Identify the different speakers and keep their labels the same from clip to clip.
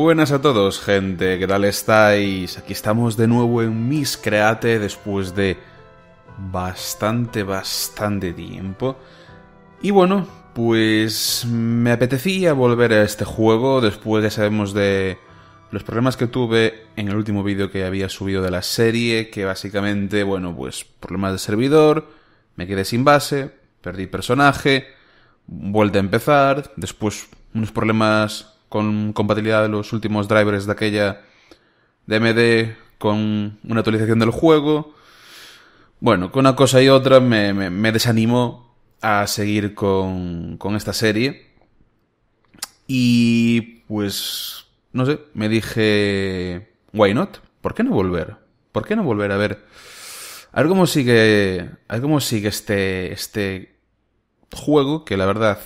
Speaker 1: Buenas a todos, gente, ¿qué tal estáis? Aquí estamos de nuevo en Miss Create después de bastante, bastante tiempo. Y bueno, pues me apetecía volver a este juego después ya sabemos de los problemas que tuve en el último vídeo que había subido de la serie, que básicamente, bueno, pues problemas de servidor, me quedé sin base, perdí personaje, vuelta a empezar, después unos problemas con compatibilidad de los últimos drivers de aquella DMD con una actualización del juego. Bueno, con una cosa y otra me, me, desanimó a seguir con, con esta serie. Y pues, no sé, me dije, why not? ¿Por qué no volver? ¿Por qué no volver a ver? A ver cómo sigue, a ver cómo sigue este, este juego que la verdad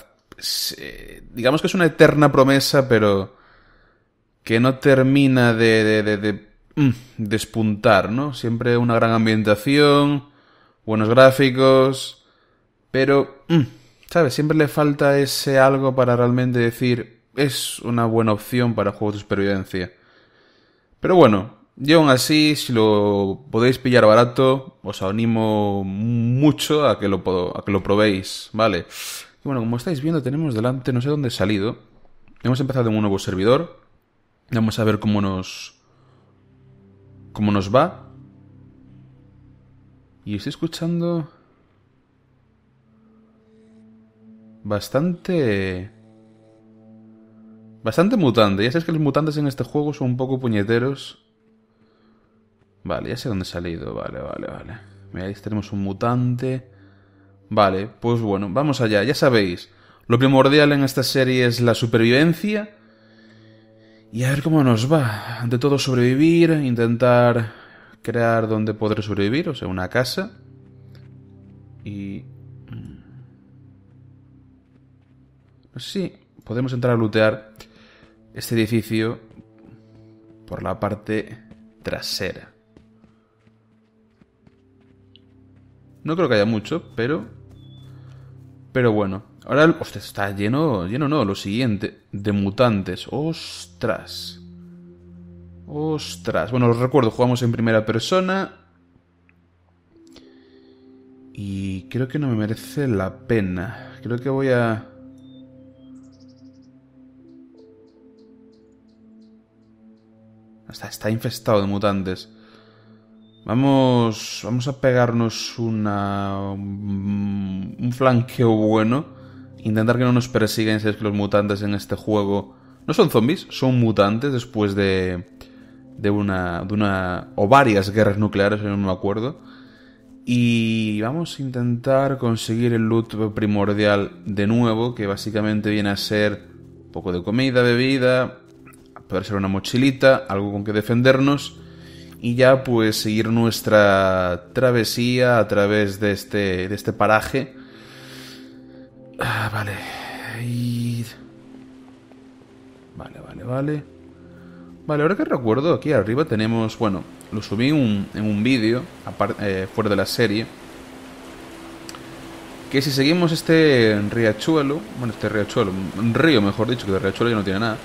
Speaker 1: digamos que es una eterna promesa, pero que no termina de, de, de, mm, despuntar, ¿no? Siempre una gran ambientación, buenos gráficos, pero, mm, ¿sabes? Siempre le falta ese algo para realmente decir, es una buena opción para juegos de supervivencia. Pero bueno, yo aún así, si lo podéis pillar barato, os animo mucho a que lo, a que lo probéis, ¿vale? Y bueno, como estáis viendo, tenemos delante, no sé dónde he salido. Hemos empezado en un nuevo servidor. Vamos a ver cómo nos. cómo nos va. Y estoy escuchando. Bastante. Bastante mutante. Ya sabes que los mutantes en este juego son un poco puñeteros. Vale, ya sé dónde he salido. Vale, vale, vale. Mira, tenemos un mutante. Vale, pues bueno, vamos allá, ya sabéis. Lo primordial en esta serie es la supervivencia. Y a ver cómo nos va. Ante todo sobrevivir, intentar crear donde podré sobrevivir, o sea, una casa. Y... No sé si podemos entrar a lootear este edificio por la parte trasera. No creo que haya mucho, pero... Pero bueno. Ahora, hostia, está lleno, lleno no, lo siguiente, de mutantes. Ostras. Ostras. Bueno, os recuerdo, jugamos en primera persona. Y creo que no me merece la pena. Creo que voy a... Está, está infestado de mutantes. Vamos, vamos a pegarnos una, un flanqueo bueno. Intentar que no nos persigan. Si es que los mutantes en este juego no son zombies, son mutantes después de, de una, de una o varias guerras nucleares, no me acuerdo. Y vamos a intentar conseguir el loot primordial de nuevo, que básicamente viene a ser un poco de comida, bebida, poder ser una mochilita, algo con que defendernos y ya pues seguir nuestra travesía a través de este, de este paraje. Ah, vale. Vale, vale, vale. Vale, ahora que recuerdo, aquí arriba tenemos, bueno, lo subí en un vídeo, eh, fuera de la serie, que si seguimos este riachuelo, bueno, este riachuelo, un río mejor dicho, que de riachuelo ya no tiene nada,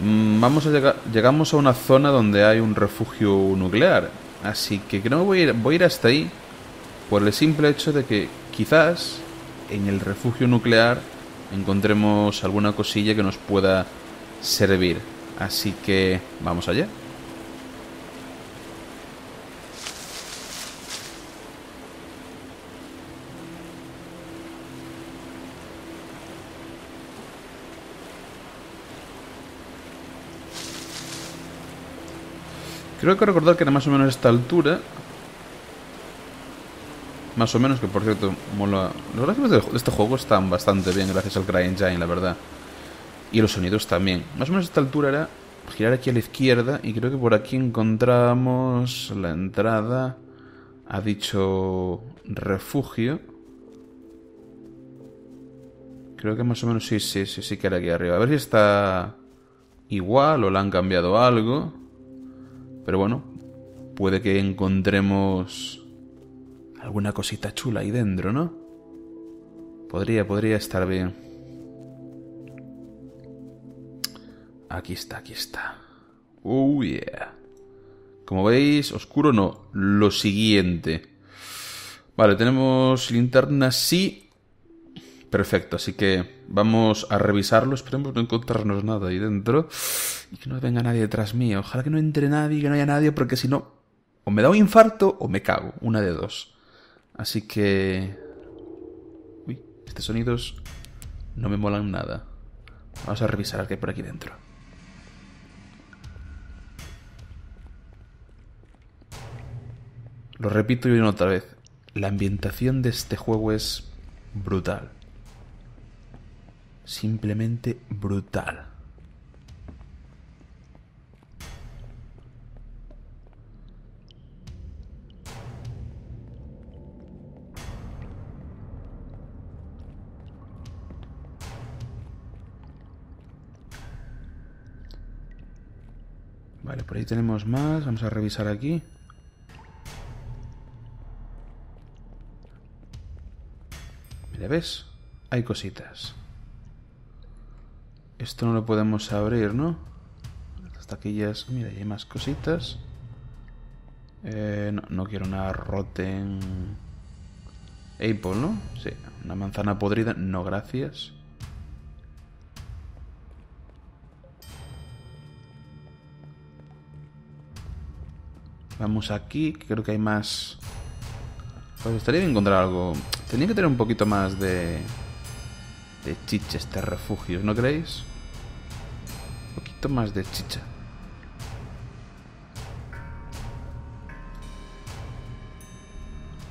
Speaker 1: vamos a llegar, llegamos a una zona donde hay un refugio nuclear. Así que creo que voy a ir hasta ahí por el simple hecho de que quizás en el refugio nuclear encontremos alguna cosilla que nos pueda servir. Así que vamos allá. Creo que recordar que era más o menos esta altura. Más o menos, que por cierto, mola. Los gráficos de este juego están bastante bien gracias al CryEngine, la verdad. Y los sonidos también. Más o menos esta altura era girar aquí a la izquierda y creo que por aquí encontramos la entrada a dicho refugio. Creo que más o menos sí, sí, sí, sí que era aquí arriba. A ver si está igual o le han cambiado algo. Pero bueno, puede que encontremos alguna cosita chula ahí dentro, ¿no? Podría, podría estar bien. Aquí está, aquí está. Oh, yeah. Como veis, oscuro no. Lo siguiente. Vale, tenemos linterna sí. Perfecto, así que vamos a revisarlo. Esperemos no encontrarnos nada ahí dentro. Y que no venga nadie detrás mío. Ojalá que no entre nadie, que no haya nadie, porque si no, o me da un infarto o me cago. Una de dos. Así que... Uy, estos sonidos no me molan nada. Vamos a revisar qué hay por aquí dentro. Lo repito y una otra vez. La ambientación de este juego es brutal. Simplemente brutal. Vale, por ahí tenemos más. Vamos a revisar aquí. Mira, ¿ves? Hay cositas. Esto no lo podemos abrir, ¿no? Las taquillas... Mira, hay más cositas. Eh, no, quiero una rotten... Apple, ¿no? Sí, una manzana podrida. No, gracias. Vamos aquí, creo que hay más... Pues estaría bien encontrar algo. Tenía que tener un poquito más de... De chicha este refugio, ¿no creéis? Un poquito más de chicha.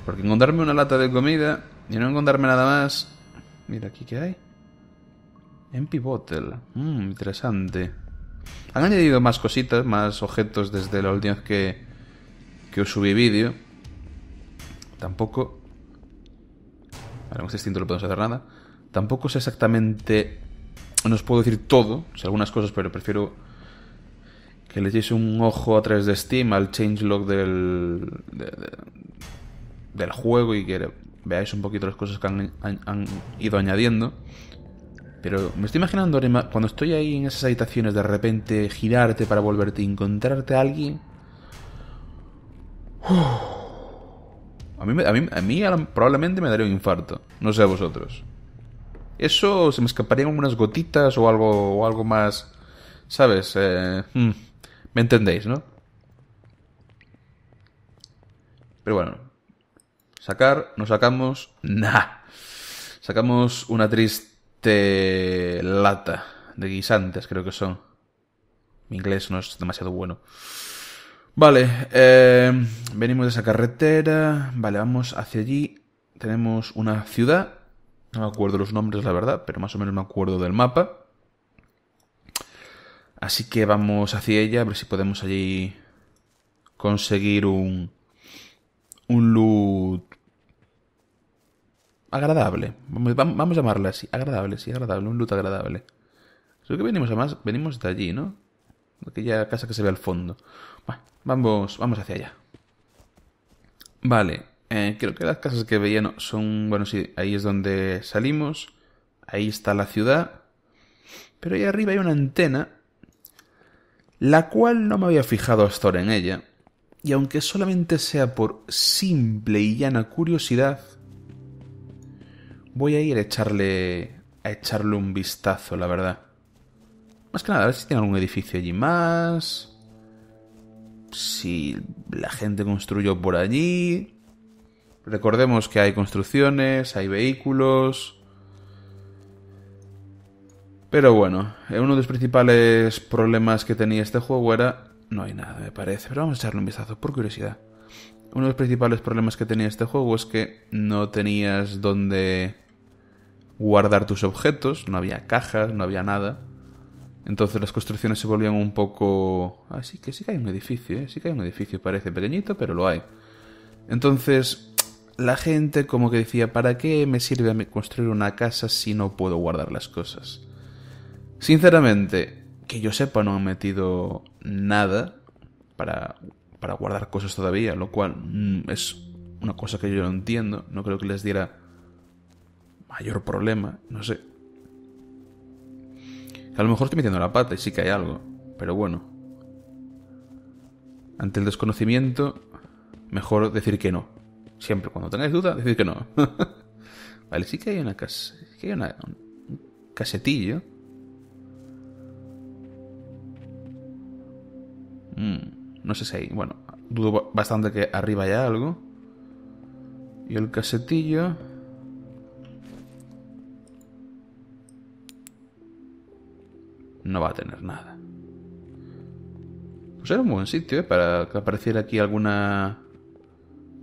Speaker 1: Porque encontrarme una lata de comida y no encontrarme nada más... Mira, aquí qué hay. Empty bottle. Mmm, interesante. Han añadido más cositas, más objetos desde la última vez que, que os subí vídeo. Tampoco... Vale, con este instinto no podemos hacer nada. Tampoco sé exactamente... No os puedo decir todo, o algunas cosas, pero prefiero que le echéis un ojo a través de Steam al changelog del, de, de, del juego y que veáis un poquito las cosas que han, han, han, ido añadiendo. Pero me estoy imaginando cuando estoy ahí en esas habitaciones de repente girarte para volverte y encontrarte a alguien. A mí, a mí, a mí probablemente me daría un infarto. No sé a vosotros. Eso se me escaparían unas gotitas o algo, o algo más. ¿Sabes? Eh, hmm, me entendéis, ¿no? Pero bueno. Sacar, no sacamos. Nah. Sacamos una triste lata de guisantes, creo que son. Mi inglés no es demasiado bueno. Vale, eh, venimos de esa carretera. Vale, vamos hacia allí. Tenemos una ciudad. No me acuerdo los nombres, la verdad, pero más o menos me acuerdo del mapa. Así que vamos hacia ella, a ver si podemos allí conseguir un, un loot agradable. Vamos, vamos a llamarla así, agradable, sí, agradable, un loot agradable. Creo que venimos además, venimos de allí, ¿no? De aquella casa que se ve al fondo. Bueno, vamos, vamos hacia allá. Vale, eh, creo que las casas que veía no, son, bueno, sí, ahí es donde salimos. Ahí está la ciudad. Pero ahí arriba hay una antena, la cual no me había fijado hasta ahora en ella. Y aunque solamente sea por simple y llana curiosidad, voy a ir a echarle, a echarle un vistazo, la verdad. Más que nada, a ver si tiene algún edificio allí más. Si la gente construyó por allí. Recordemos que hay construcciones, hay vehículos. Pero bueno, uno de los principales problemas que tenía este juego era... No hay nada, me parece, pero vamos a echarle un vistazo por curiosidad. Uno de los principales problemas que tenía este juego es que no tenías donde guardar tus objetos, no había cajas, no había nada. Entonces las construcciones se volvían un poco... Ah, que sí que hay un edificio, ¿eh? sí que hay un edificio, parece pequeñito, pero lo hay. Entonces la gente como que decía, ¿para qué me sirve construir una casa si no puedo guardar las cosas? Sinceramente, que yo sepa, no han metido nada para, para guardar cosas todavía, lo cual mm, es una cosa que yo no entiendo. No creo que les diera mayor problema, no sé. A lo mejor estoy metiendo la pata y sí que hay algo. Pero bueno. Ante el desconocimiento, mejor decir que no. Siempre, cuando tengáis duda, decir que no. vale, sí que hay una casa. Sí hay una, un casetillo. Mm, no sé si hay. Bueno, dudo bastante que arriba haya algo. Y el casetillo. No va a tener nada. Pues era un buen sitio, ¿eh? Para que apareciera aquí alguna.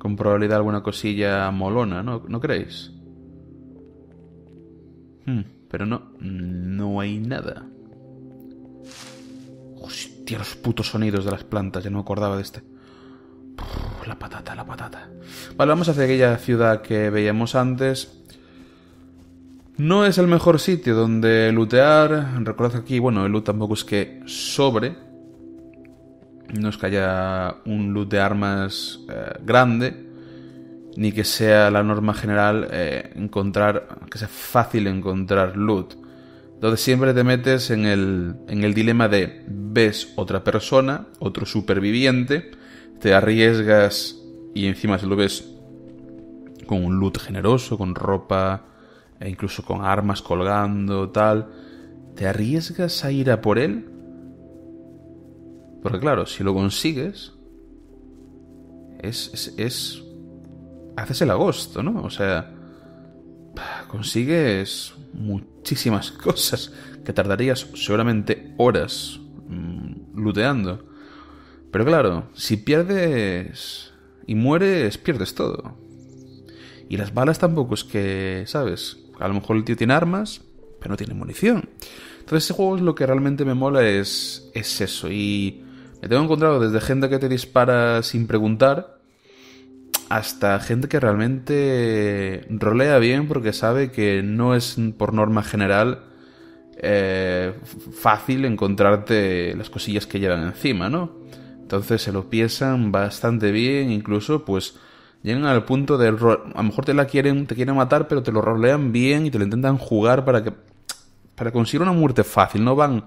Speaker 1: Con probabilidad alguna cosilla molona, ¿no? ¿No creéis? Hmm, pero no. No hay nada. Hostia, los putos sonidos de las plantas, ya no me acordaba de este. la patata, la patata. Vale, vamos hacia aquella ciudad que veíamos antes. No es el mejor sitio donde lootear. Recordad aquí, bueno, el loot tampoco es que sobre. No es que haya un loot de armas eh, grande. Ni que sea la norma general eh, encontrar. que sea fácil encontrar loot donde siempre te metes en el, en el dilema de ves otra persona, otro superviviente, te arriesgas y encima se lo ves con un loot generoso, con ropa e incluso con armas colgando, tal, ¿te arriesgas a ir a por él? Porque claro, si lo consigues, es, es, es... haces el agosto, ¿no? O sea, consigues muchísimas cosas que tardarías seguramente horas mm, looteando. Pero claro, si pierdes y mueres, pierdes todo. Y las balas tampoco es que, ¿sabes? A lo mejor el tío tiene armas, pero no tiene munición. Entonces ese juego es lo que realmente me mola es, es eso. Y me tengo encontrado desde gente que te dispara sin preguntar hasta gente que realmente rolea bien porque sabe que no es por norma general eh, fácil encontrarte las cosillas que llevan encima, ¿no? Entonces se lo piensan bastante bien, incluso pues llegan al punto de a lo mejor te la quieren te quieren matar, pero te lo rolean bien y te lo intentan jugar para que para conseguir una muerte fácil, no van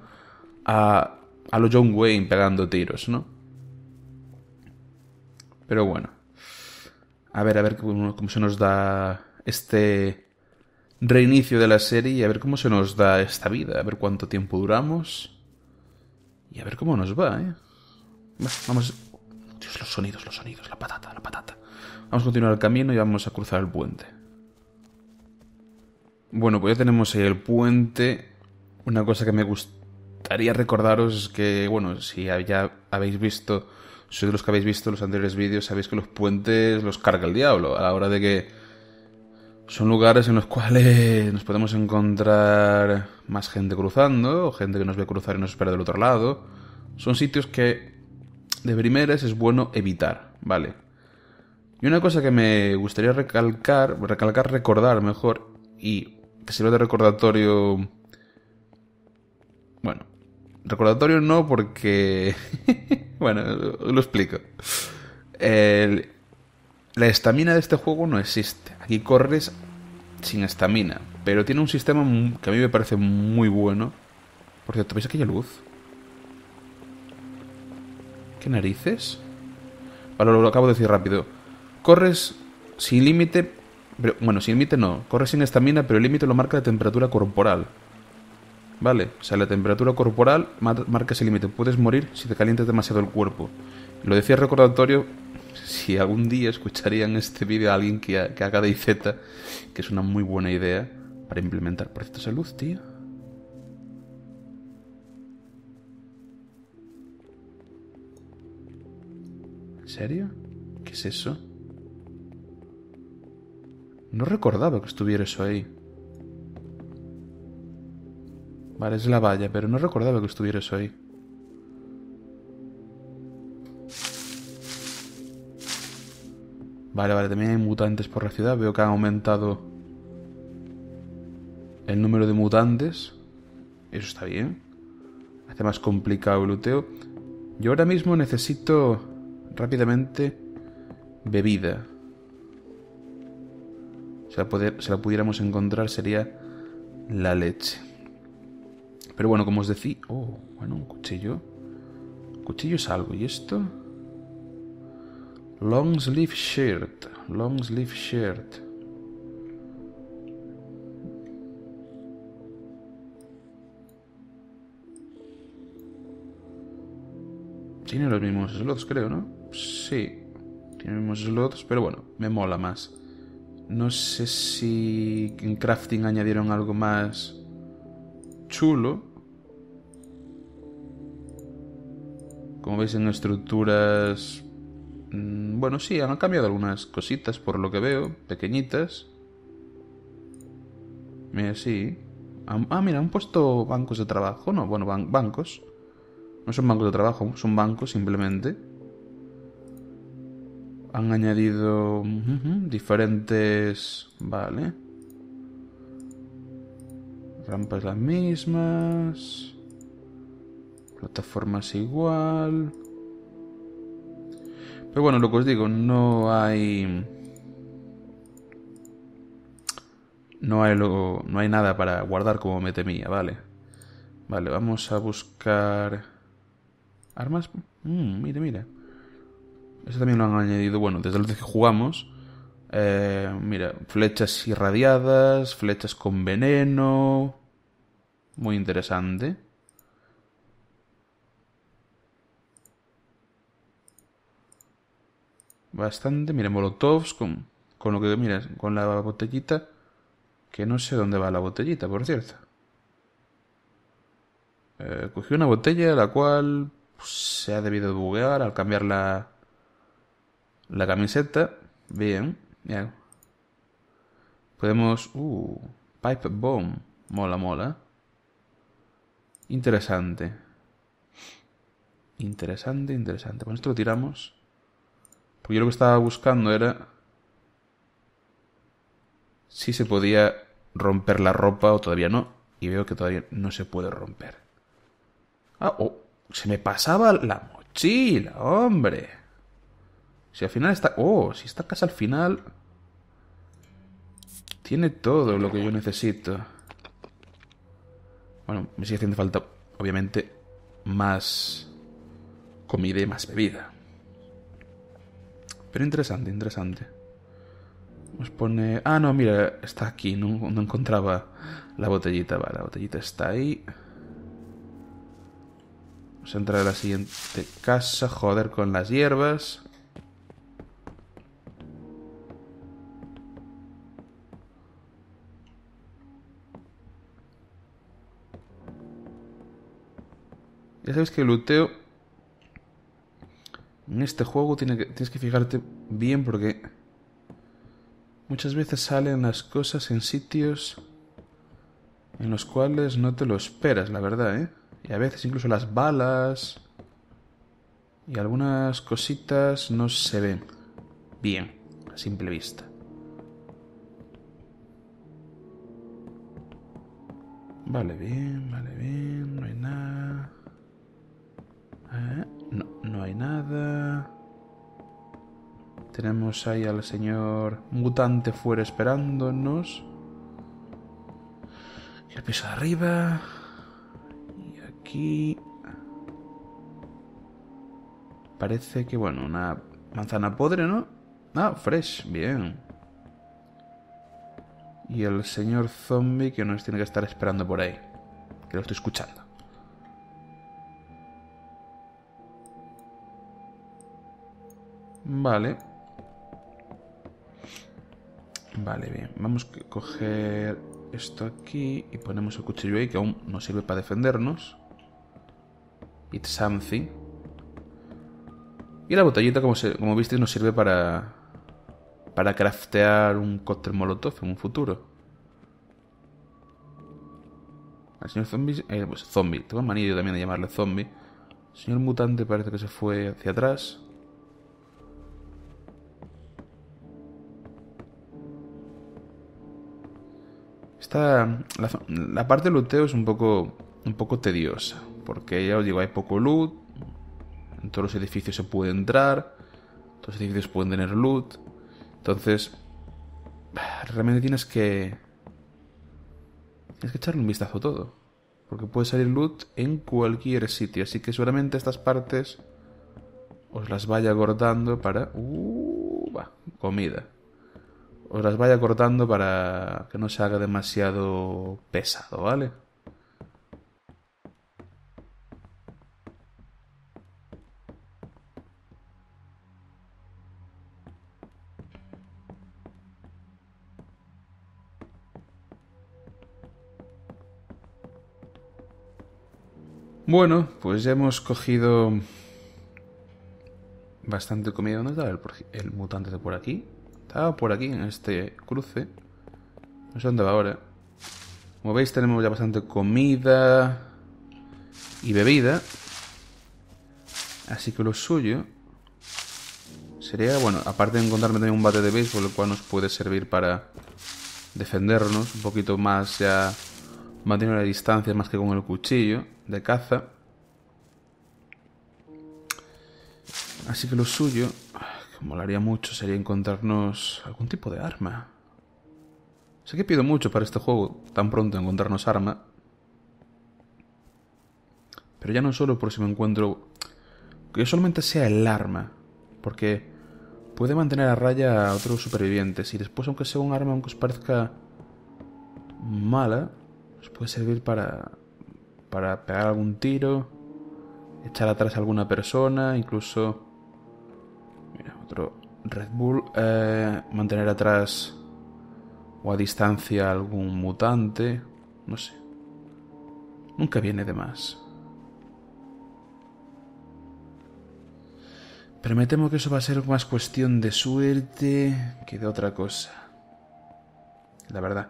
Speaker 1: a a lo John Wayne pegando tiros, ¿no? Pero bueno. A ver, a ver cómo, se nos da este reinicio de la serie y a ver cómo se nos da esta vida, a ver cuánto tiempo duramos y a ver cómo nos va, ¿eh? Vamos... Dios, los sonidos, los sonidos, la patata, la patata. Vamos a continuar el camino y vamos a cruzar el puente. Bueno, pues ya tenemos ahí el puente. Una cosa que me gustaría recordaros que, bueno, si ya habéis visto sois de los que habéis visto los anteriores vídeos, sabéis que los puentes los carga el diablo a la hora de que son lugares en los cuales nos podemos encontrar más gente cruzando, o gente que nos ve cruzar y nos espera del otro lado. Son sitios que de primeras es bueno evitar, ¿vale? Y una cosa que me gustaría recalcar, recalcar, recordar mejor, y que sirve de recordatorio. Bueno, recordatorio no porque Bueno, lo explico. la estamina de este juego no existe. Aquí corres sin estamina, pero tiene un sistema que a mí me parece muy bueno. Por cierto, ¿veis aquella luz? ¿Qué narices? Vale, lo acabo de decir rápido. Corres sin límite, bueno, sin límite no. Corres sin estamina, pero el límite lo marca la temperatura corporal. ¿Vale? O sea, la temperatura corporal marca ese límite. Puedes morir si te calientas demasiado el cuerpo. Lo decía el recordatorio, si algún día escucharían este vídeo a alguien que, haga de IZ, que es una muy buena idea para implementar proyectos de luz, tío. ¿En serio? ¿Qué es eso? No recordaba que estuviera eso ahí. Vale, es la valla, pero no recordaba que estuviera eso ahí. Vale, vale, también hay mutantes por la ciudad. Veo que han aumentado el número de mutantes. Eso está bien. Hace más complicado el luteo. Yo ahora mismo necesito rápidamente bebida. Si la, si la pudiéramos encontrar sería la leche. Pero bueno, como os decía... Oh, bueno, un cuchillo. Cuchillo es algo. ¿Y esto? Long sleeve shirt. Long sleeve shirt. Tiene los mismos slots, creo, ¿no? Sí. Tiene los mismos slots, pero bueno, me mola más. No sé si en crafting añadieron algo más chulo. Como veis en estructuras... Mm, bueno, sí, han cambiado algunas cositas por lo que veo, pequeñitas. Mira, sí. Ah, mira, han puesto bancos de trabajo, ¿no? Bueno, bancos. No son bancos de trabajo, son bancos simplemente. Han añadido diferentes... Vale. Rampas las mismas. Plataformas igual. Pero bueno, lo que os digo, no hay... No hay, lo... no hay nada para guardar como me temía, vale. Vale, vamos a buscar... Armas. Mmm, mira, mira. Eso también lo han añadido, bueno, desde el que jugamos. Eh, mira, flechas irradiadas, flechas con veneno. Muy interesante. Bastante, mira, molotovs con, con lo que, mira, con la botellita. Que no sé dónde va la botellita, por cierto. Eh, cogí una botella, la cual se ha debido buguear al cambiar la, la camiseta. Bien, Podemos... Uh, Pipe Bomb. Mola, mola. Interesante. Interesante, interesante. Con esto lo tiramos. Porque yo lo que estaba buscando era... Si se podía romper la ropa o todavía no. Y veo que todavía no se puede romper. Ah, oh. Se me pasaba la mochila, hombre. Si al final está... Oh, si esta casa al final... Tiene todo lo que yo necesito. Bueno, me sigue haciendo falta, obviamente, más comida y más bebida. Pero interesante, interesante. Nos pone... Ah, no, mira, está aquí. No, no encontraba la botellita. Vale, la botellita está ahí. Vamos a entrar a la siguiente casa. Joder con las hierbas. Ya sabes que el luteo en este juego tiene que, tienes que fijarte bien porque muchas veces salen las cosas en sitios en los cuales no te lo esperas, la verdad, ¿eh? Y a veces incluso las balas y algunas cositas no se ven bien a simple vista. Vale, bien, vale, bien, no hay nada. Eh, no, no hay nada. Tenemos ahí al señor mutante fuera esperándonos. Y el piso de arriba aquí... Parece que, bueno, una manzana podre, ¿no? Ah, fresh, bien. Y el señor zombie que nos tiene que estar esperando por ahí. Que lo estoy escuchando. Vale. Vale, bien. Vamos a coger esto aquí y ponemos el cuchillo ahí que aún no sirve para defendernos. It's something. Y la botellita, como, se, como visteis, nos sirve para, para craftear un cóctel molotov en un futuro. El señor zombie... Eh, pues zombie. Tengo manía también de llamarle zombie. Señor mutante parece que se fue hacia atrás. Esta, la, la parte del luteo es un poco, un poco tediosa. Porque ya os digo, hay poco loot. En todos los edificios se puede entrar. Todos los edificios pueden tener loot. Entonces, realmente tienes que... Tienes que echarle un vistazo a todo. Porque puede salir loot en cualquier sitio. Así que seguramente estas partes os las vaya cortando para... Uh, va, comida. Os las vaya cortando para que no se haga demasiado pesado, ¿vale? Bueno, pues ya hemos cogido bastante comida. ¿Dónde está el, mutante de por aquí? Estaba por aquí, en este cruce. No sé dónde va ahora. Como veis, tenemos ya bastante comida y bebida. Así que lo suyo sería, bueno, aparte de encontrarme también un bate de béisbol, el cual nos puede servir para defendernos un poquito más ya mantener la distancia más que con el cuchillo de caza. Así que lo suyo, como lo haría mucho, sería encontrarnos algún tipo de arma. Sé que pido mucho para este juego, tan pronto encontrarnos arma. Pero ya no solo por si me encuentro... Que solamente sea el arma. Porque puede mantener a raya a otros supervivientes. Y después, aunque sea un arma, aunque os parezca mala, os puede servir para para pegar algún tiro, echar atrás a alguna persona, incluso... Mira, otro Red Bull. Eh, mantener atrás o a distancia algún mutante. No sé. Nunca viene de más. Pero me temo que eso va a ser más cuestión de suerte que de otra cosa. La verdad.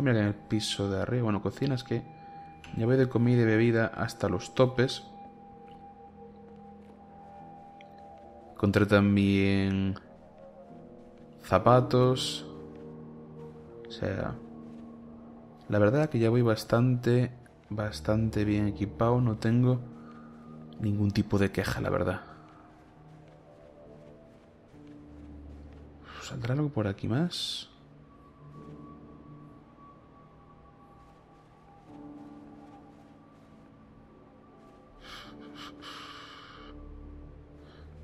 Speaker 1: Mira en el piso de arriba, bueno, cocinas que Llave de comida y bebida hasta los topes. Encontré también zapatos. O sea, la verdad que ya voy bastante, bastante bien equipado. No tengo ningún tipo de queja, la verdad. ¿Saldrá algo por aquí más?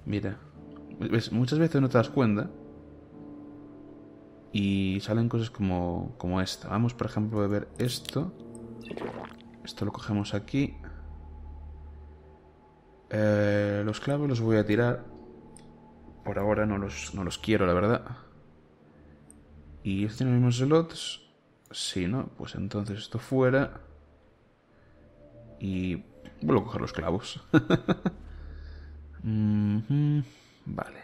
Speaker 1: Mira, muchas veces no te das cuenta y salen cosas como, como esta. Vamos, por ejemplo, a ver esto. Esto lo cogemos aquí. Eh, los clavos los voy a tirar. Por ahora no los, no los quiero, la verdad. ¿Y estos tiene los mismos slots? Sí, ¿no? Pues entonces esto fuera. Y vuelvo a coger los clavos. Vale.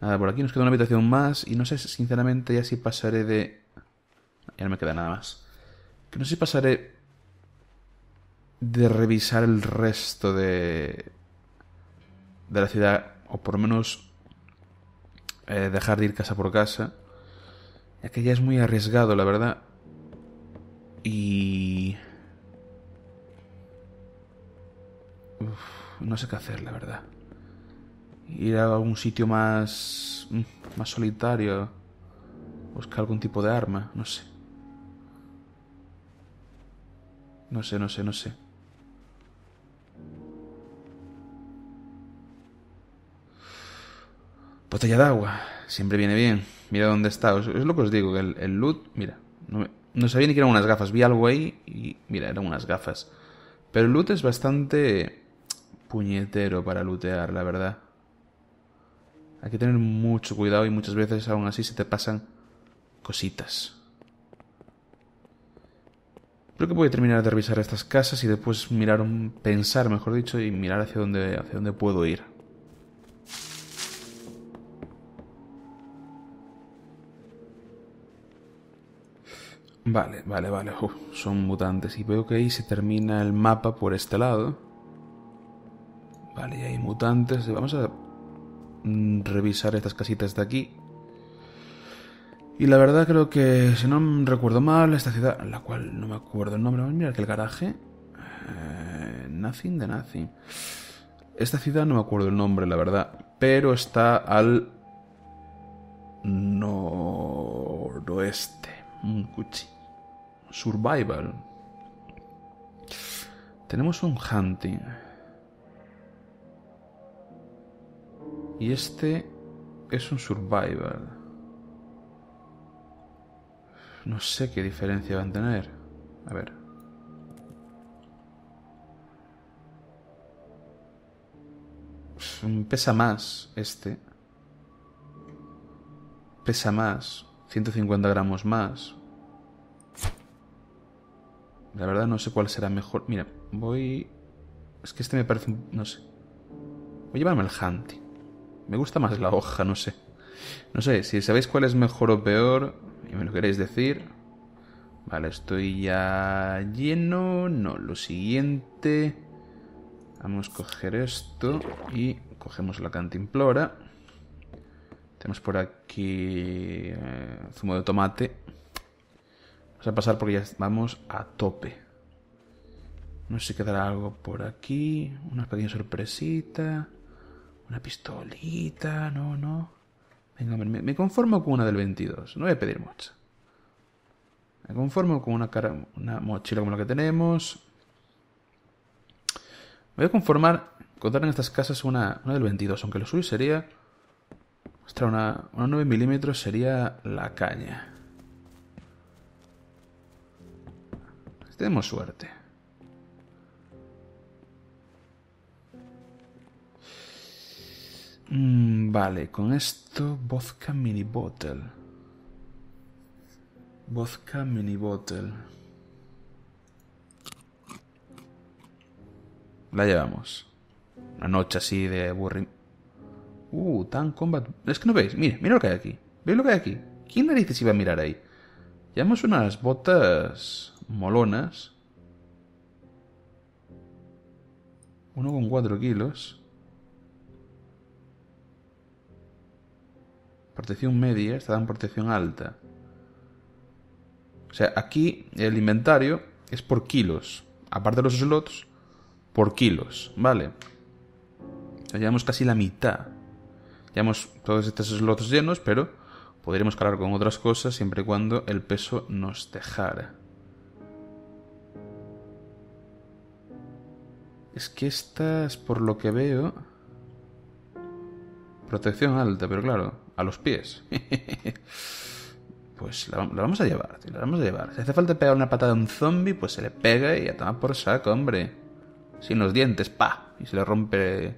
Speaker 1: Nada, por aquí nos queda una habitación más y no sé sinceramente ya si pasaré de... Ya no me queda nada más. Que no sé si pasaré de revisar el resto de... de la ciudad o por lo menos eh, dejar de ir casa por casa. Ya que ya es muy arriesgado, la verdad. Y... no sé qué hacer, la verdad. Ir a algún sitio más. Mm, más solitario. Buscar algún tipo de arma, no sé. No sé, no sé, no sé. Botella de agua. Siempre viene bien. Mira dónde está. Es lo que os digo, el, el loot, mira. No, no sabía ni que eran unas gafas. Vi algo ahí y mira, eran unas gafas. Pero el loot es bastante puñetero para lootear, la verdad. Hay que tener mucho cuidado y muchas veces aún así se te pasan cositas. Creo que voy a terminar de revisar estas casas y después mirar, un, pensar, mejor dicho, y mirar hacia dónde, hacia dónde puedo ir. Vale, vale, vale. son mutantes. Y veo que ahí se termina el mapa por este lado. Vale, hay mutantes. Vamos a mm, revisar estas casitas de aquí. Y la verdad creo que, si no recuerdo mal, esta ciudad, la cual no me acuerdo el nombre, vamos a mirar que el garaje... Eh, nothing de Nothing. Esta ciudad no me acuerdo el nombre, la verdad, pero está al noroeste. Cuchi. Survival. Tenemos un hunting. Y este es un survival. No sé qué diferencia van a tener. A ver. Pesa más este. Pesa más. 150 gramos más. La verdad no sé cuál será mejor. Mira, voy... Es que este me parece... No sé. Voy a llevarme el hunting. Me gusta más la hoja, no sé. No sé, si sabéis cuál es mejor o peor y me lo queréis decir. Vale, estoy ya lleno. No, lo siguiente. Vamos a coger esto y cogemos la cantimplora. Tenemos por aquí eh, zumo de tomate. Vamos a pasar porque ya vamos a tope. No sé si quedará algo por aquí. Una pequeña sorpresita. Una pistolita. No, no. Venga, me, me conformo con una del 22. No voy a pedir mucha. Me conformo con una, cara, una mochila como la que tenemos. Me voy a conformar con dar en estas casas una, una del 22, aunque lo suyo sería... Ostras, una, una 9 milímetros sería la caña. Tenemos suerte. Mm, vale, con esto, vodka mini bottle. Vodka mini bottle. La llevamos. Una noche así de aburrimiento. Uh, tan combat. Es que no veis. Mire, mira lo que hay aquí. ¿Veis lo que hay aquí? ¿Quién narices iba a mirar ahí? Llevamos unas botas molonas. Uno con cuatro kilos. Protección media, esta dan protección alta. O sea, aquí el inventario es por kilos. Aparte de los slots, por kilos, ¿vale? O sea, llevamos casi la mitad. Llevamos todos estos slots llenos, pero podríamos cargar con otras cosas siempre y cuando el peso nos dejara. Es que estas, por lo que veo... Protección alta, pero claro, a los pies. pues la, vamos a llevar, tío, la vamos a llevar. Si hace falta pegar una patada a un zombie, pues se le pega y a por saco, hombre. Sin los dientes, pa. Y se le rompe...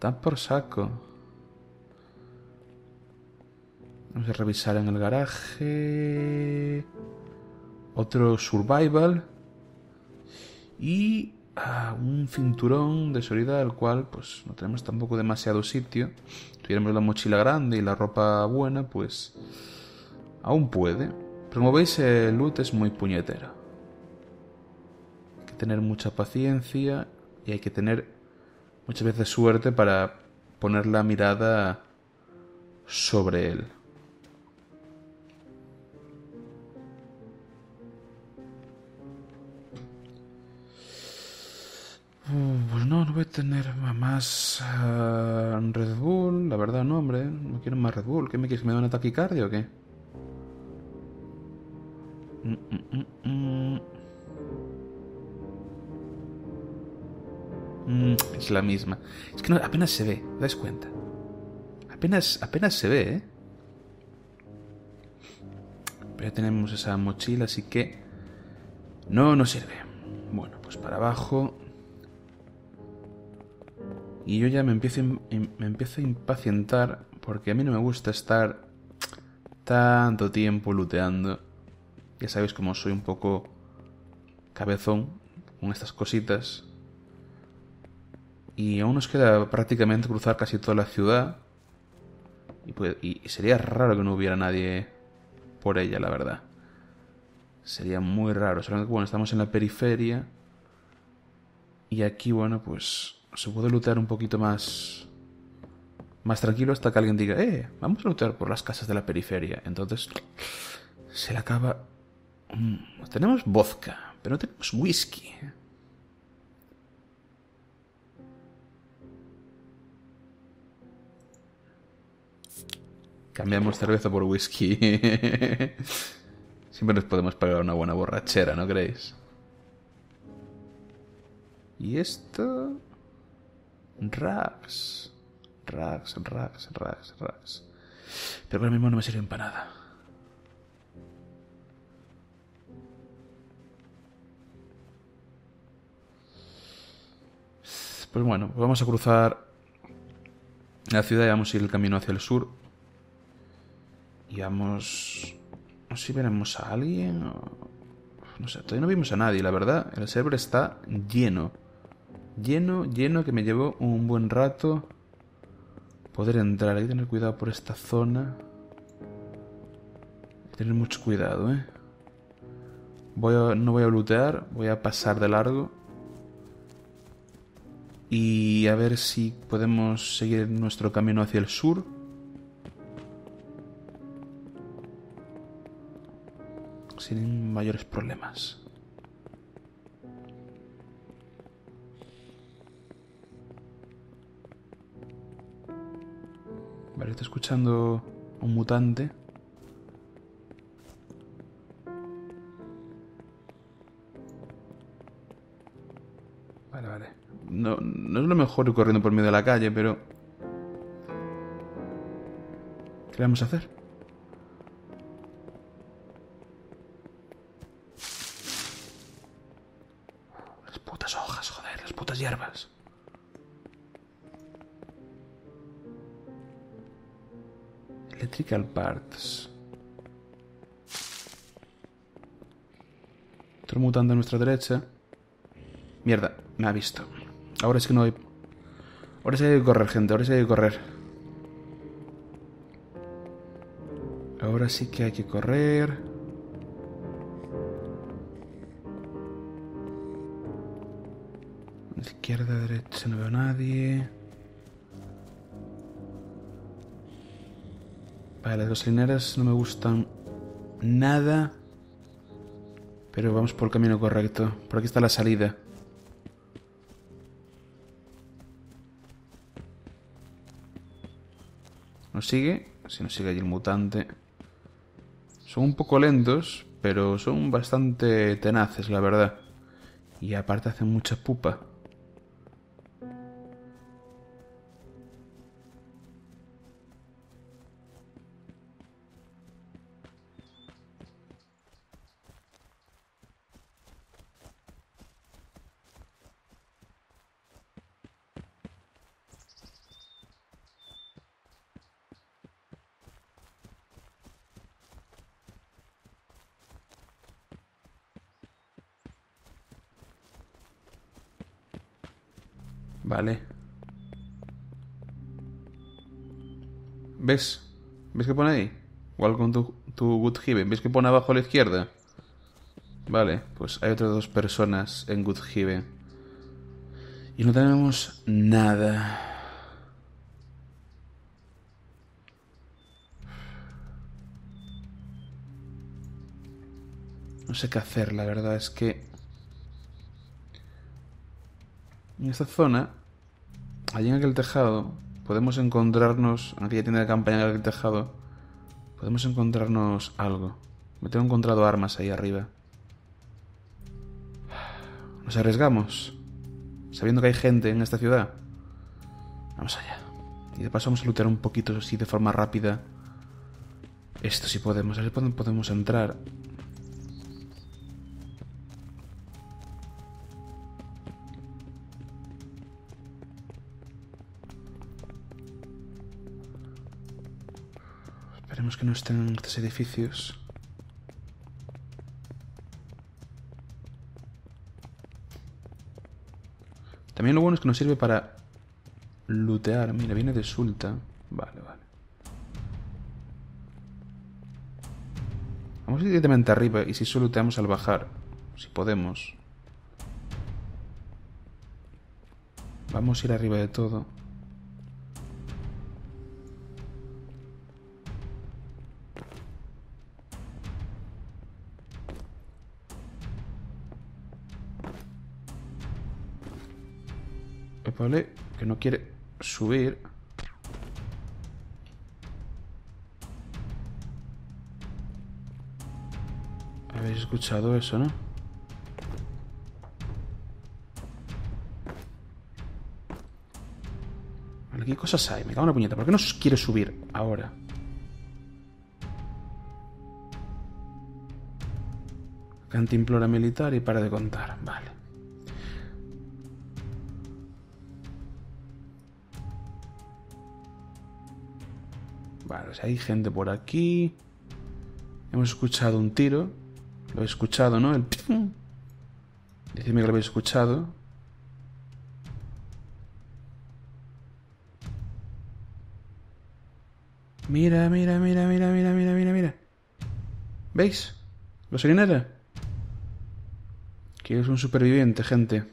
Speaker 1: A por saco. Vamos a revisar en el garaje. Otro survival. Y un cinturón de seguridad al cual pues no tenemos tampoco demasiado sitio. Tuviéramos la mochila grande y la ropa buena, pues aún puede. Pero como veis el loot es muy puñetero. Hay que tener mucha paciencia y hay que tener muchas veces suerte para poner la mirada sobre él. Voy a tener más uh, Red Bull. La verdad, no, hombre. No quiero más Red Bull. ¿Qué me quieres? ¿Me da una taquicardia o qué? Mm, mm, mm, es la misma. Es que apenas se ve, ¿te das cuenta? Apenas, apenas se ve, ¿eh? Pero ya tenemos esa mochila, así que... No, no sirve. Bueno, pues para abajo. Y yo ya me empiezo, me empiezo a impacientar porque a mí no me gusta estar tanto tiempo luteando. Ya sabéis cómo soy un poco cabezón con estas cositas. Y aún nos queda prácticamente cruzar casi toda la ciudad. Y, pues, sería raro que no hubiera nadie por ella, la verdad. Sería muy raro. Solo que, bueno, estamos en la periferia. Y aquí, bueno, pues se puede lutear un poquito más más tranquilo hasta que alguien diga, eh, vamos a lutear por las casas de la periferia. Entonces se le acaba... Mm, tenemos vodka, pero no tenemos whisky. Cambiamos cerveza por whisky. Siempre nos podemos pagar una buena borrachera, ¿no creéis? Y esto... Rags. Rags, rags, rags, rags. Pero ahora mismo no me sirven para nada. Pues bueno, vamos a cruzar la ciudad y vamos a ir el camino hacia el sur. Y vamos... No sé si veremos a alguien No sé, todavía no vimos a nadie, la verdad. El server está lleno. Lleno, lleno, que me llevó un buen rato poder entrar. Hay que tener cuidado por esta zona. Hay que tener mucho cuidado, ¿eh? No voy a lootear, voy a pasar de largo. Y a ver si podemos seguir nuestro camino hacia el sur. Sin mayores problemas. Vale, estoy escuchando un mutante. Vale, vale. No, no es lo mejor ir corriendo por medio de la calle, pero... ¿Qué vamos a hacer? Las putas hojas, joder, las putas hierbas. Electrical parts. Otro mutante a nuestra derecha. Mierda, me ha visto. Ahora es que no hay... Ahora sí hay que correr, gente. Ahora sí hay que correr. Ahora sí que hay que correr. Izquierda, derecha, no veo a nadie. Vale, las gasolineras no me gustan nada. Pero vamos por el camino correcto. Por aquí está la salida. ¿Nos sigue? Si nos sigue allí el mutante. Son un poco lentos, pero son bastante tenaces, la verdad. Y aparte hacen mucha pupa. ¿Ves? ¿Ves que pone ahí? Welcome to, to Good Haven. ¿Ves que pone abajo a la izquierda? Vale, pues hay otras dos personas en Good Haven. Y no tenemos nada. No sé qué hacer, la verdad es que... En esta zona, allí en aquel tejado, podemos encontrarnos, en aquella tienda de campaña en aquel tejado, podemos encontrarnos algo. Me tengo encontrado armas ahí arriba. Nos arriesgamos, sabiendo que hay gente en esta ciudad. Vamos allá. Y de paso vamos a lootear un poquito así de forma rápida. Esto sí podemos, a ver dónde podemos entrar. Que no estén en estos edificios. También lo bueno es que nos sirve para lootear. Mira, viene de Sulta. Vale, vale. Vamos directamente arriba y si solo looteamos al bajar. Si podemos. Vamos a ir arriba de todo. Vale, que no quiere subir. Habéis escuchado eso, ¿no? Vale, ¿qué cosas hay? Me cago en la puñeta. ¿Por qué no quiere subir ahora? Cantimplora militar y para de contar. Vale. Sea, hay gente por aquí. Hemos escuchado un tiro. Lo he escuchado, ¿no? El... Decidme que lo habéis escuchado. Mira, mira, mira, mira, mira, mira, mira, mira. ¿Veis? ¿Lo sé quién era? Que es un superviviente, gente.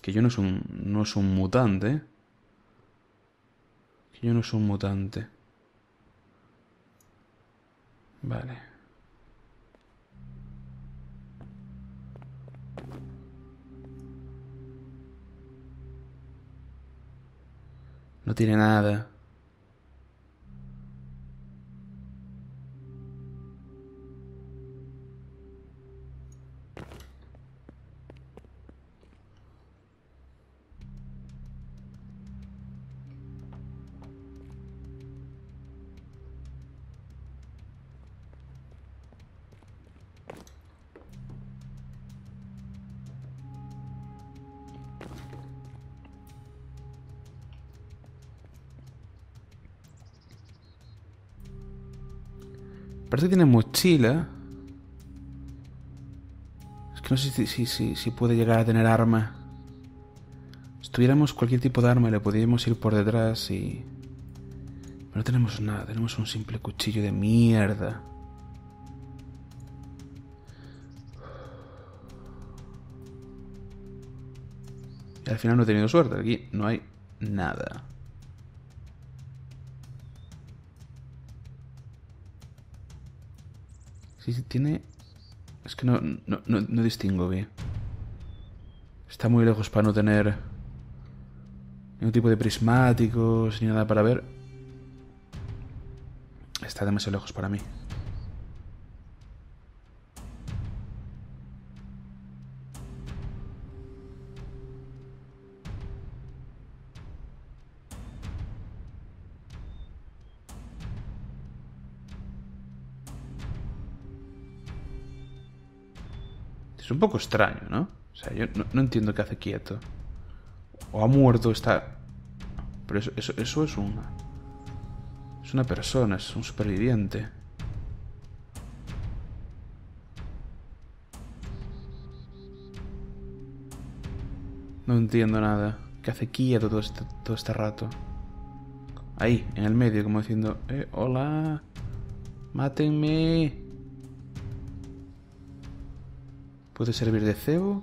Speaker 1: Que yo no soy un, no es un mutante, ¿eh? Yo no soy un mutante. Vale. No tiene nada. Parece que tiene mochila. Es que no sé si, si, si, puede llegar a tener arma. Si tuviéramos cualquier tipo de arma le podríamos ir por detrás y... Pero no tenemos nada, tenemos un simple cuchillo de mierda. Y al final no he tenido suerte, aquí no hay nada. Sí, tiene... Es que no, no, no, no distingo bien. Está muy lejos para no tener ningún tipo de prismáticos ni nada para ver. Está demasiado lejos para mí. Es un poco extraño, ¿no? O sea, yo no, entiendo qué hace quieto. O ha muerto, está... Pero eso, eso, eso es una... Es una persona, es un superviviente. No entiendo nada. ¿Qué hace quieto todo este, todo este rato? Ahí, en el medio, como diciendo... Eh, hola... Mátenme. ¿Puede servir de cebo?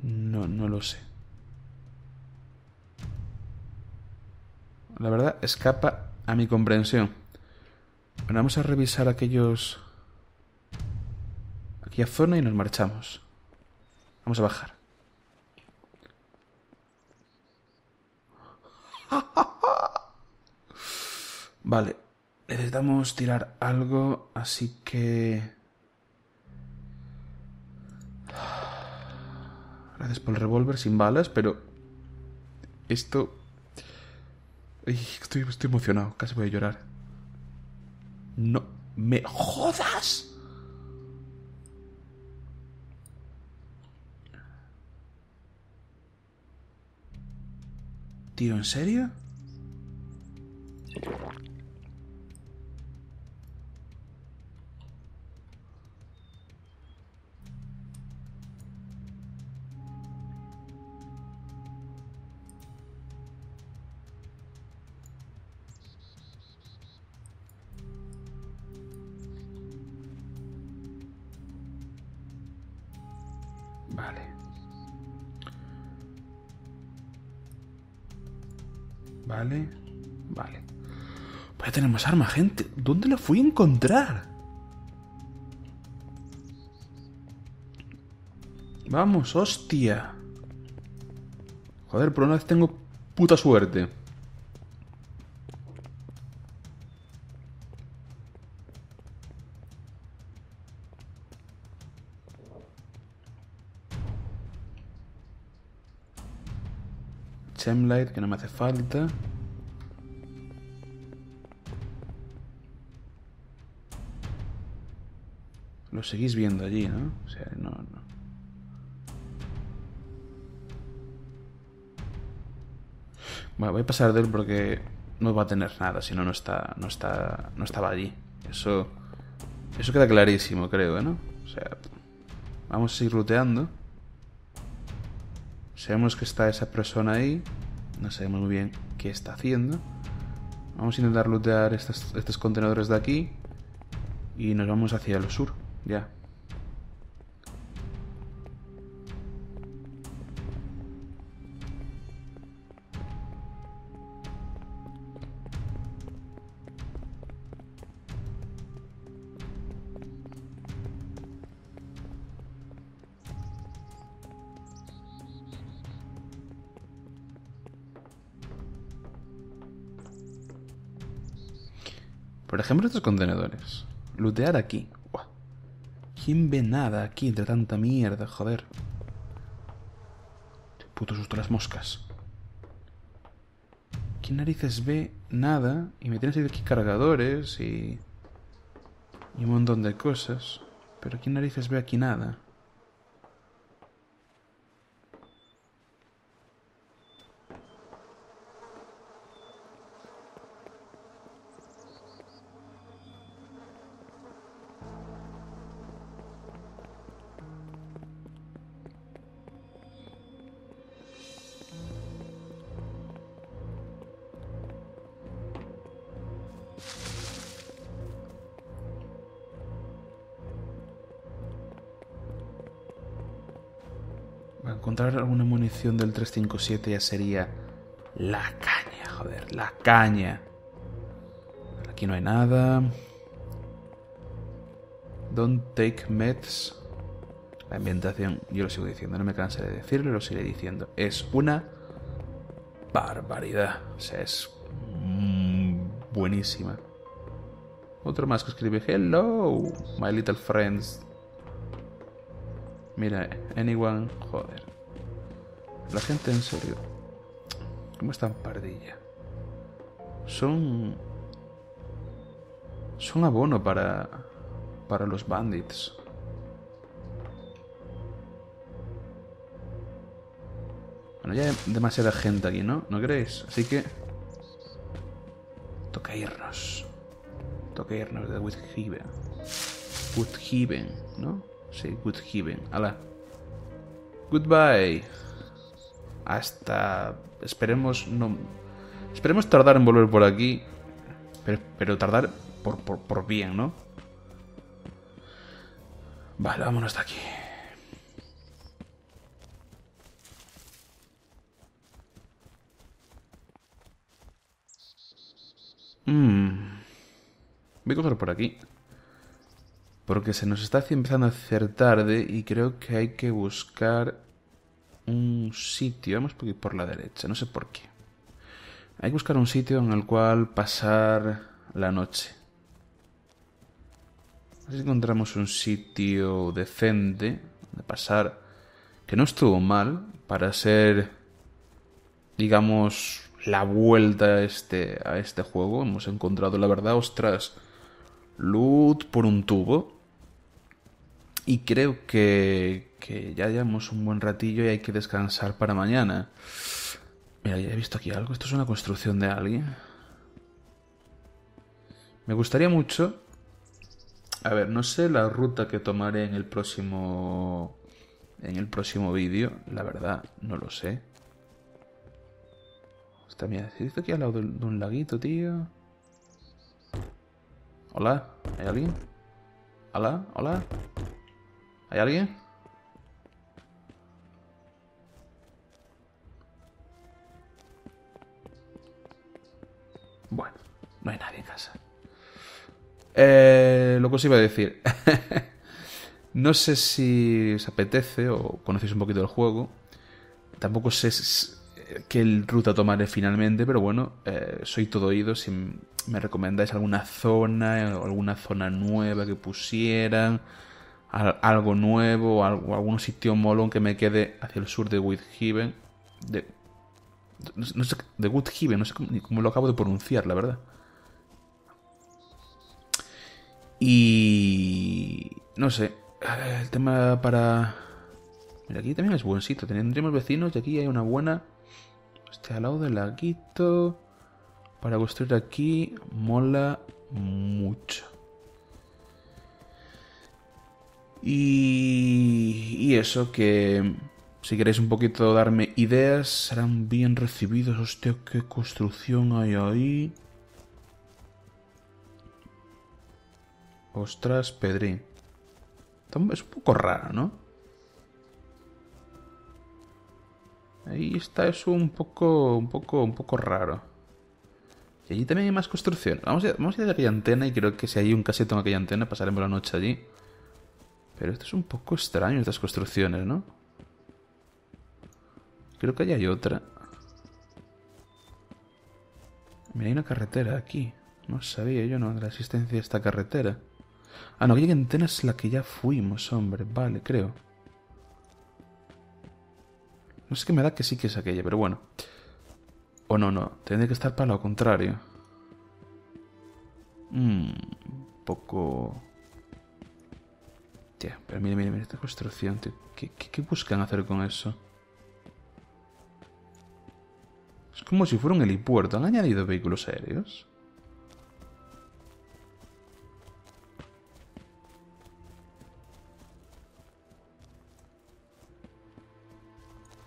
Speaker 1: No, no lo sé. La verdad, escapa a mi comprensión. Bueno, vamos a revisar aquellos... Aquella zona y nos marchamos. Vamos a bajar. Vale, necesitamos tirar algo, así que... Gracias por el revólver sin balas, pero... Esto... Estoy, estoy emocionado, casi voy a llorar. No me jodas. Tío, ¿en serio? Vale. Vale. Vale. Voy a tener más arma, gente. ¿Dónde la fui a encontrar? Vamos, hostia. Joder, por una vez tengo puta suerte. Chemlight, que no me hace falta. Lo seguís viendo allí, ¿no? O sea, no, no. Bueno, voy a pasar de él porque no va a tener nada, si no no está no está no estaba allí. Eso eso queda clarísimo, creo, ¿eh? ¿no? O sea, vamos a seguir looteando. Sabemos que está esa persona ahí. No sabemos muy bien qué está haciendo. Vamos a intentar lootear estos, estos contenedores de aquí. Y nos vamos hacia el sur. Ya. Por ejemplo, estos contenedores. Lootear aquí. Buah. ¿Quién ve nada aquí de tanta mierda, joder? Puto susto las moscas. ¿Quién narices ve nada? Y me tienes aquí cargadores y... Y un montón de cosas. Pero ¿quién narices ve aquí nada? Del 357 ya sería la caña, joder, la caña. Aquí no hay nada. Don't take meds. La ambientación, yo lo sigo diciendo, no me cansaré de decirlo, lo seguiré diciendo. Es una barbaridad. O sea, es mm, buenísima. Otro más que escribe Hello, my little friends. Mira, anyone, joder. La gente en serio. ¿Cómo están pardilla? Son... Son abono para... Para los bandits. Bueno, ya hay demasiada gente aquí, ¿no? ¿No creéis? Así que... Toca irnos. Toca irnos de Woodhaven. Woodhaven, ¿no? Sí, Woodhaven. Hala. Goodbye. Hasta... Esperemos no... Esperemos tardar en volver por aquí. Pero, pero tardar por, por, por bien, ¿no? Vale, vámonos de aquí. Mmm. Voy a coger por aquí. Porque se nos está empezando a hacer tarde y creo que hay que buscar un sitio. Vamos por, por la derecha, no sé por qué. Hay que buscar un sitio en el cual pasar la noche. A ver si encontramos un sitio decente de pasar que no estuvo mal para ser, digamos, la vuelta a este, a este juego. Hemos encontrado, la verdad, ostras, loot por un tubo. Y creo que, que ya llevamos un buen ratillo y hay que descansar para mañana. Mira, ya he visto aquí algo. Esto es una construcción de alguien. Me gustaría mucho... A ver, no sé la ruta que tomaré en el próximo... En el próximo vídeo. La verdad, no lo sé. Hostia, mira, esto aquí al lado de un laguito, tío. Hola, ¿hay alguien? Hola, hola. ¿Hay alguien? Bueno, no hay nadie en casa. Eh, lo que os iba a decir. no sé si os apetece o conocéis un poquito el juego. Tampoco sé qué ruta tomaré finalmente, pero bueno, eh, soy todo oído. Si me recomendáis alguna zona, alguna zona nueva que pusieran, algo nuevo, o algún sitio molón que me quede hacia el sur de Whithaven, de, No sé, de Good Haven, no sé cómo, ni cómo lo acabo de pronunciar, la verdad. Y... No sé. El tema para... Mira, aquí también es buen sitio. Tendremos vecinos y aquí hay una buena... Este al lado del laguito. Para construir aquí mola mucho. Y, eso, que si queréis un poquito darme ideas, serán bien recibidos. Hostia, qué construcción hay ahí. Ostras, Pedrín. Es un poco raro, ¿no? Ahí está eso un poco, un poco, un poco raro. Y allí también hay más construcción. Vamos a, vamos a ir a aquella antena y creo que si hay un caseto en aquella antena pasaremos la noche allí. Pero esto es un poco extraño, estas construcciones, ¿no? Creo que allá hay otra. Mira, hay una carretera aquí. No sabía yo, ¿no? De la existencia de esta carretera. Ah, no, aquella antena es la que ya fuimos, hombre. Vale, creo. No sé qué me da que sí que es aquella, pero bueno. O no, no. Tendría que estar para lo contrario. Mmm. Un poco... Pero mira, mira, mira esta construcción, tío. ¿Qué, qué, buscan hacer con eso? Es como si fuera un helipuerto. ¿Han añadido vehículos aéreos?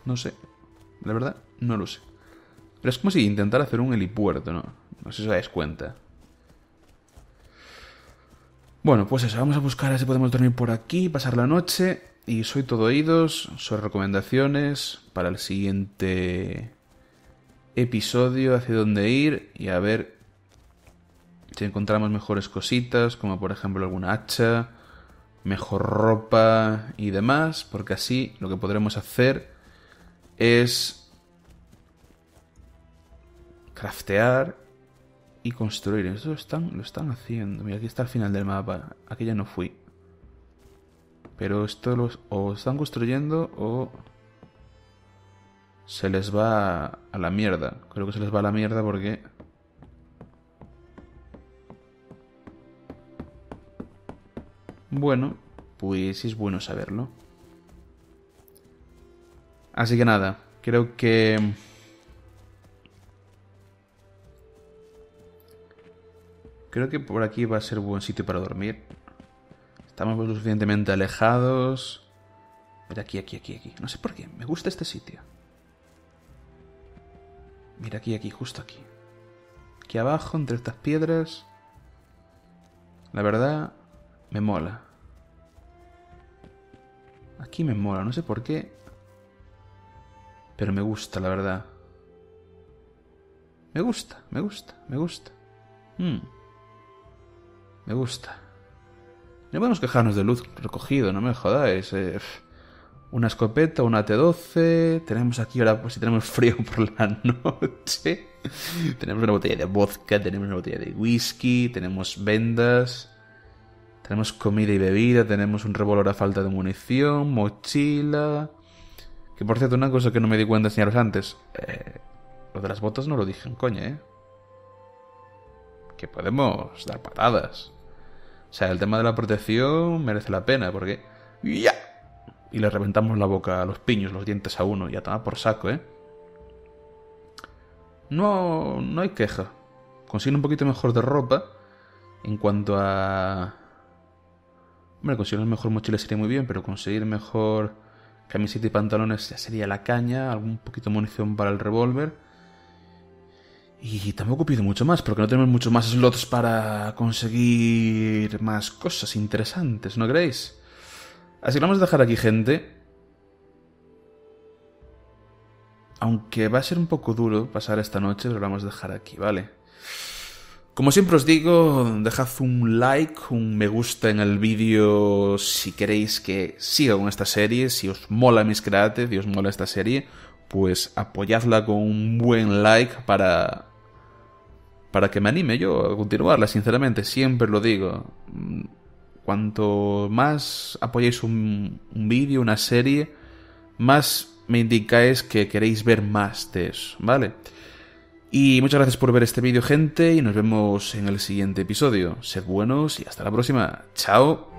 Speaker 1: No sé. La verdad, no lo sé. Pero es como si intentara hacer un helipuerto, ¿no? No sé si os dais cuenta. Bueno, pues eso, vamos a buscar a ver si podemos dormir por aquí, pasar la noche. Y soy todo oídos, soy recomendaciones para el siguiente episodio, hacia dónde ir y a ver si encontramos mejores cositas, como por ejemplo alguna hacha, mejor ropa y demás, porque así lo que podremos hacer es craftear y construir. Eso están, lo están haciendo. Mira, aquí está el final del mapa. Aquí ya no fui. Pero esto los o están construyendo o se les va a la mierda. Creo que se les va a la mierda porque Bueno, pues es bueno saberlo. Así que nada, creo que... Creo que por aquí va a ser buen sitio para dormir. Estamos lo suficientemente alejados. Mira aquí, aquí, aquí, aquí. No sé por qué, me gusta este sitio. Mira aquí, aquí, justo aquí. Aquí abajo, entre estas piedras. La verdad, me mola. Aquí me mola, no sé por qué. Pero me gusta, la verdad. Me gusta, me gusta, me gusta. Mm. Me gusta. No podemos quejarnos de luz recogido, no me jodáis. Eh, una escopeta, una T12. Tenemos aquí ahora, pues si tenemos frío por la noche. tenemos una botella de vodka, tenemos una botella de whisky, tenemos vendas. Tenemos comida y bebida, tenemos un revólver a falta de munición, mochila, que por cierto, una cosa que no me di cuenta de enseñaros antes. Eh, lo de las botas no lo dije en coña, ¿eh? Que podemos dar patadas. O sea, el tema de la protección merece la pena, porque... ¡Ya! Y le reventamos la boca los piños, los dientes a uno, y a por saco, ¿eh? No, no hay queja. Consigue un poquito mejor de ropa. En cuanto a... Hombre, conseguir mejor mochila sería muy bien, pero conseguir mejor camiseta y pantalones ya sería la caña, algún poquito de munición para el revólver. Y tampoco pido mucho más, porque no tenemos muchos más slots para conseguir más cosas interesantes, ¿no creéis? Así que vamos a dejar aquí, gente. Aunque va a ser un poco duro pasar esta noche, pero lo vamos a dejar aquí, ¿vale? Como siempre os digo, dejad un like, un me gusta en el vídeo si queréis que siga con esta serie, si os mola mis creates, si os mola esta serie, pues apoyadla con un buen like para para que me anime yo a continuarla, sinceramente, siempre lo digo. Cuanto más apoyéis un, un vídeo, una serie, más me indicáis que queréis ver más de eso, ¿vale? Y muchas gracias por ver este vídeo, gente, y nos vemos en el siguiente episodio. Sed buenos y hasta la próxima. Chao.